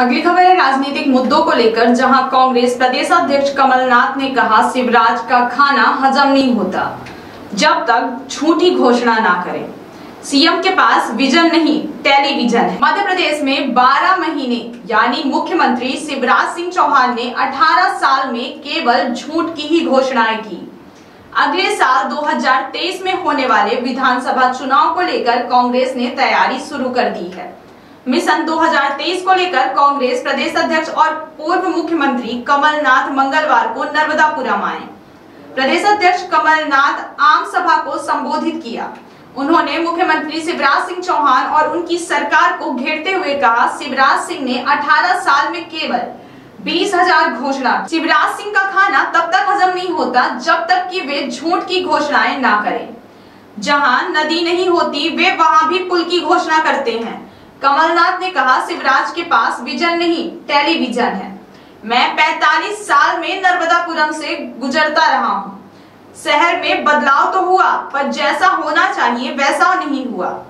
अगली खबर है राजनीतिक मुद्दों को लेकर, जहाँ कांग्रेस प्रदेश अध्यक्ष कमलनाथ ने कहा, शिवराज का खाना हजम नहीं होता, जब तक झूठी घोषणा ना करें। सीएम के पास विजन नहीं, टेलीविज़न है। मध्य प्रदेश में 12 महीने, यानी मुख्यमंत्री शिवराज सिंह चौहान ने 18 साल में केवल झूठ की ही घोषणाएँ की। अगले साल 2023 में होने वाले विधानसभा चुनाव को लेकर कांग्रेस ने तैयारी शुरू कर दी है। मिशन 2023 को लेकर कांग्रेस प्रदेश अध्यक्ष और पूर्व मुख्यमंत्री कमलनाथ मंगलवार को नर्मदापुरम आए। प्रदेश अध्यक्ष कमलनाथ आम सभा को संबोधित किया। उन्होंने मुख्यमंत्री शिवराज सिंह चौहान और उनकी सरकार को घेरते हुए कहा, शिवराज सिंह ने 18 साल में केवल बीस हज़ार घोषणा शिवराज सिंह का खाना तब तक हजम नहीं होता जब तक कि वे झूठ की घोषणाएँ ना करें। जहाँ नदी नहीं होती, वे वहाँ भी पुल की घोषणा करते हैं। कमलनाथ ने कहा, शिवराज के पास विजन नहीं, टेलीविज़न है। मैं 45 साल में नर्मदापुरम से गुजरता रहा हूँ। शहर में बदलाव तो हुआ, पर जैसा होना चाहिए, वैसा नहीं हुआ।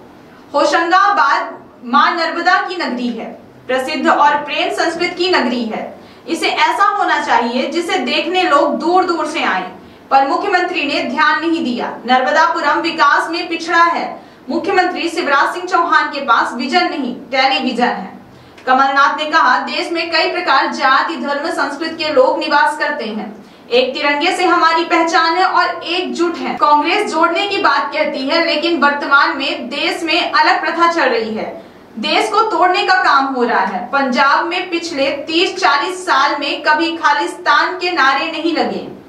होशंगाबाद माँ नर्मदा की नगरी है, प्रसिद्ध और प्रेम संस्कृत की नगरी है। इसे ऐसा होना चाहिए, जिसे देखने लोग दूर दूर से आए। पर मुख्यमंत्री ने ध्यान नहीं दिया। नर्मदापुरम विकास में पिछड़ा है। मुख्यमंत्री शिवराज सिंह चौहान के पास विजन नहीं, टेलीविज़न है। कमलनाथ ने कहा, देश में कई प्रकार जाति, धर्म, संस्कृत के लोग निवास करते हैं। एक तिरंगे से हमारी पहचान है और एकजुट है। कांग्रेस जोड़ने की बात कहती है, लेकिन वर्तमान में देश में अलग प्रथा चल रही है। देश को तोड़ने का काम हो रहा है। पंजाब में पिछले 30-40 साल में कभी खालिस्तान के नारे नहीं लगे।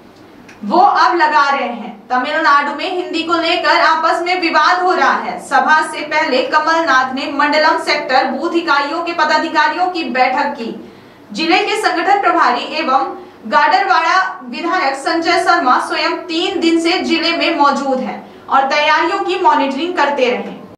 वो अब लगा रहे हैं। तमिलनाडु में हिंदी को लेकर आपस में विवाद हो रहा है। सभा से पहले कमलनाथ ने मंडलम सेक्टर बूथ इकाइयों के पदाधिकारियों की बैठक की। ज़िले के संगठन प्रभारी एवं गाडरवाड़ा विधायक संजय शर्मा स्वयं तीन दिन से ज़िले में मौजूद हैं और तैयारियों की मॉनिटरिंग करते रहे।